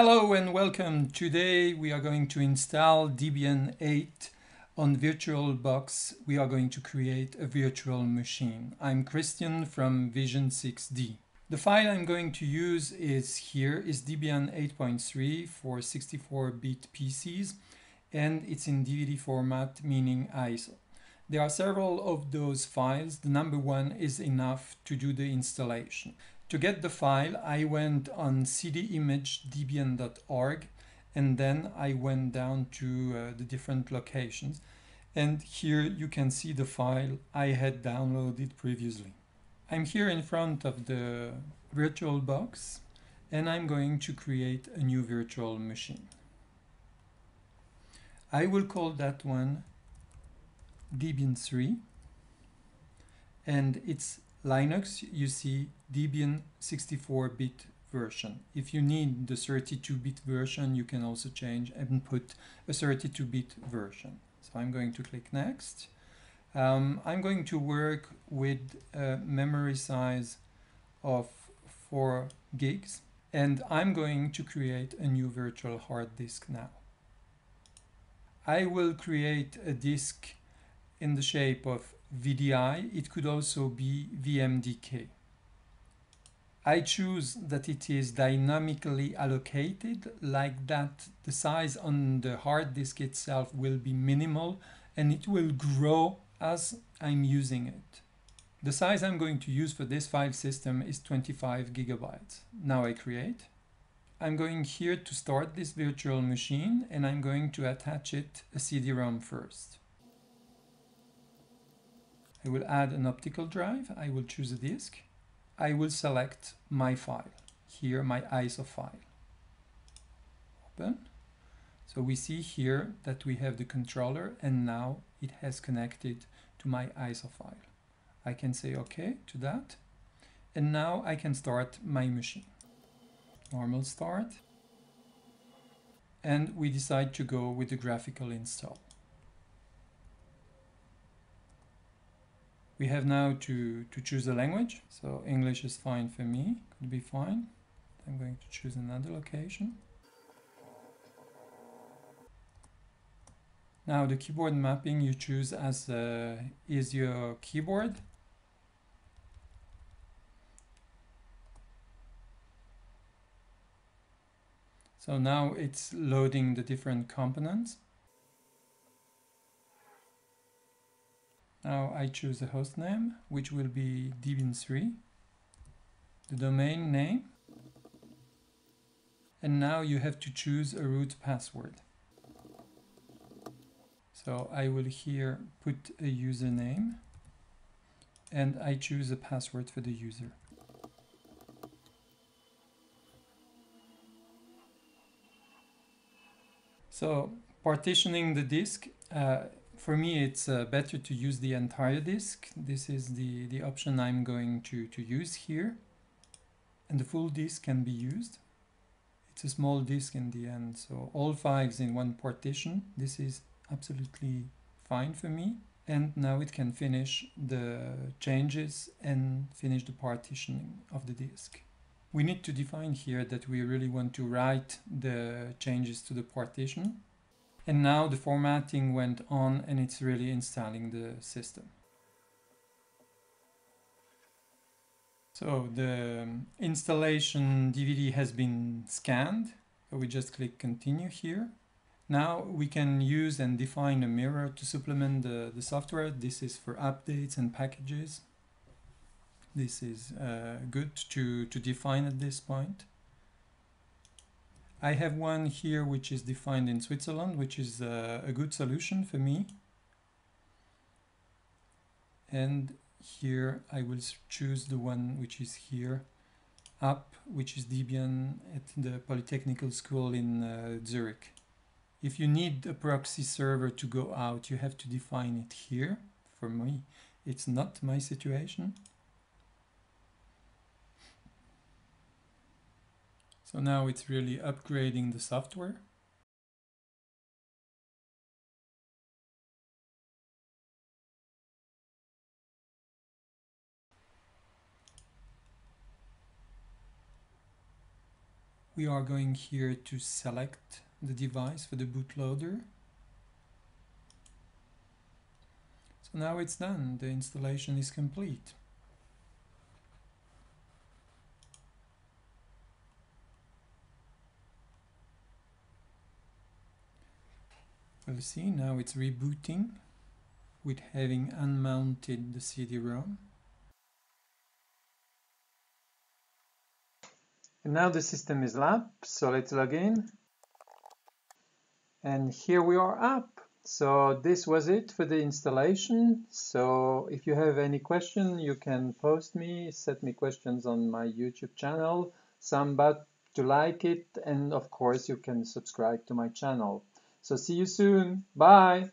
Hello and welcome. Today we are going to install Debian 8 on VirtualBox. We are going to create a virtual machine. I'm Christian from Vision 6D. The file I'm going to use is here is Debian 8.3 for 64-bit PCs and it's in DVD format meaning ISO. There are several of those files. The number one is enough to do the installation. To get the file, I went on cdimage.debian.org and then I went down to uh, the different locations. And here you can see the file I had downloaded previously. I'm here in front of the VirtualBox and I'm going to create a new virtual machine. I will call that one Debian 3 and it's Linux, you see Debian 64-bit version. If you need the 32-bit version, you can also change and put a 32-bit version. So I'm going to click Next. Um, I'm going to work with a memory size of 4 gigs and I'm going to create a new virtual hard disk now. I will create a disk in the shape of VDI, it could also be VMDK. I choose that it is dynamically allocated like that the size on the hard disk itself will be minimal and it will grow as I'm using it. The size I'm going to use for this file system is 25 gigabytes. Now I create. I'm going here to start this virtual machine and I'm going to attach it a CD-ROM first. I will add an optical drive. I will choose a disk. I will select my file. Here, my ISO file. Open. So we see here that we have the controller and now it has connected to my ISO file. I can say OK to that. And now I can start my machine. Normal start. And we decide to go with the graphical install. We have now to, to choose a language. So English is fine for me, could be fine. I'm going to choose another location. Now the keyboard mapping you choose as uh, is your keyboard. So now it's loading the different components. Now I choose a host name, which will be Debian3, the domain name, and now you have to choose a root password. So I will here put a username and I choose a password for the user. So partitioning the disk, uh, for me, it's uh, better to use the entire disk. This is the, the option I'm going to, to use here. And the full disk can be used. It's a small disk in the end, so all files in one partition. This is absolutely fine for me. And now it can finish the changes and finish the partitioning of the disk. We need to define here that we really want to write the changes to the partition and now the formatting went on and it's really installing the system. So the installation DVD has been scanned. So we just click continue here. Now we can use and define a mirror to supplement the, the software. This is for updates and packages. This is uh, good to, to define at this point. I have one here which is defined in Switzerland, which is uh, a good solution for me. And here I will choose the one which is here up, which is Debian at the Polytechnical School in uh, Zurich. If you need a proxy server to go out, you have to define it here. For me, it's not my situation. So now it's really upgrading the software. we are going here to select the device for the bootloader. So now it's done, the installation is complete. We'll see now it's rebooting with having unmounted the CD-ROM. And now the system is up, so let's log in. And here we are up. So this was it for the installation. So if you have any question, you can post me, set me questions on my YouTube channel, some but to like it, and of course you can subscribe to my channel. So see you soon. Bye.